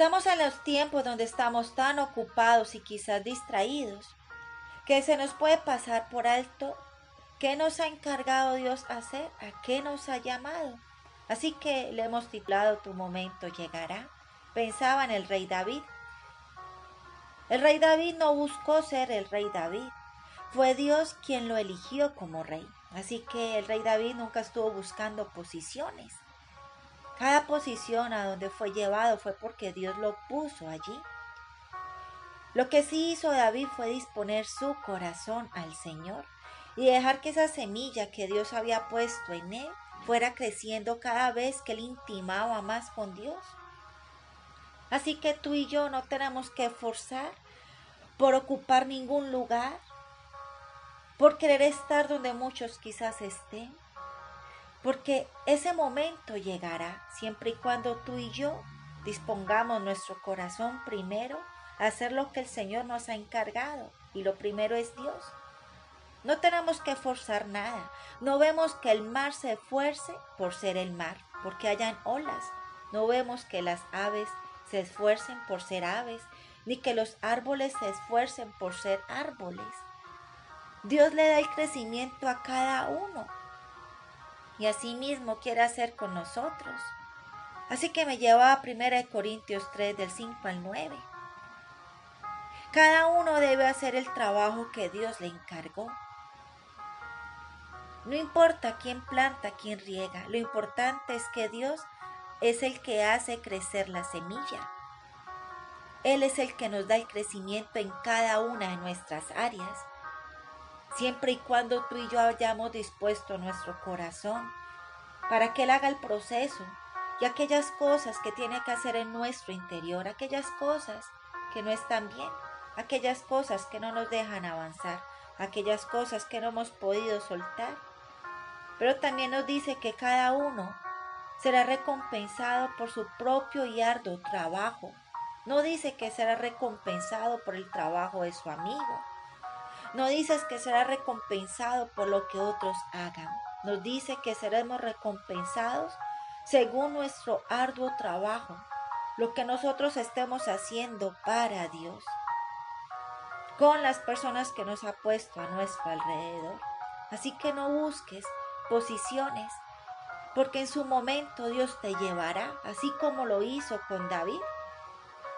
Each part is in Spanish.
Estamos en los tiempos donde estamos tan ocupados y quizás distraídos que se nos puede pasar por alto qué nos ha encargado Dios hacer, a qué nos ha llamado. Así que le hemos titulado Tu momento llegará. Pensaba en el rey David. El rey David no buscó ser el rey David, fue Dios quien lo eligió como rey. Así que el rey David nunca estuvo buscando posiciones. Cada posición a donde fue llevado fue porque Dios lo puso allí. Lo que sí hizo David fue disponer su corazón al Señor y dejar que esa semilla que Dios había puesto en él fuera creciendo cada vez que él intimaba más con Dios. Así que tú y yo no tenemos que forzar por ocupar ningún lugar, por querer estar donde muchos quizás estén, porque ese momento llegará siempre y cuando tú y yo dispongamos nuestro corazón primero a hacer lo que el Señor nos ha encargado y lo primero es Dios. No tenemos que forzar nada. No vemos que el mar se esfuerce por ser el mar, porque hayan olas. No vemos que las aves se esfuercen por ser aves, ni que los árboles se esfuercen por ser árboles. Dios le da el crecimiento a cada uno y asimismo quiere hacer con nosotros. Así que me lleva a 1 Corintios 3 del 5 al 9. Cada uno debe hacer el trabajo que Dios le encargó. No importa quién planta, quién riega, lo importante es que Dios es el que hace crecer la semilla. Él es el que nos da el crecimiento en cada una de nuestras áreas siempre y cuando tú y yo hayamos dispuesto nuestro corazón para que Él haga el proceso y aquellas cosas que tiene que hacer en nuestro interior, aquellas cosas que no están bien, aquellas cosas que no nos dejan avanzar, aquellas cosas que no hemos podido soltar. Pero también nos dice que cada uno será recompensado por su propio y arduo trabajo. No dice que será recompensado por el trabajo de su amigo, no dices que será recompensado por lo que otros hagan. Nos dice que seremos recompensados según nuestro arduo trabajo, lo que nosotros estemos haciendo para Dios, con las personas que nos ha puesto a nuestro alrededor. Así que no busques posiciones, porque en su momento Dios te llevará, así como lo hizo con David.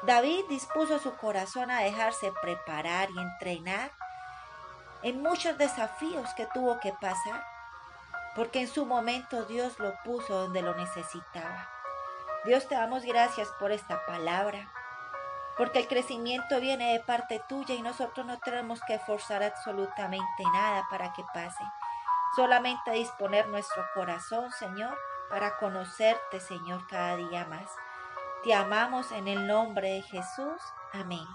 David dispuso su corazón a dejarse preparar y entrenar en muchos desafíos que tuvo que pasar, porque en su momento Dios lo puso donde lo necesitaba. Dios te damos gracias por esta palabra, porque el crecimiento viene de parte tuya y nosotros no tenemos que forzar absolutamente nada para que pase. Solamente disponer nuestro corazón, Señor, para conocerte, Señor, cada día más. Te amamos en el nombre de Jesús. Amén.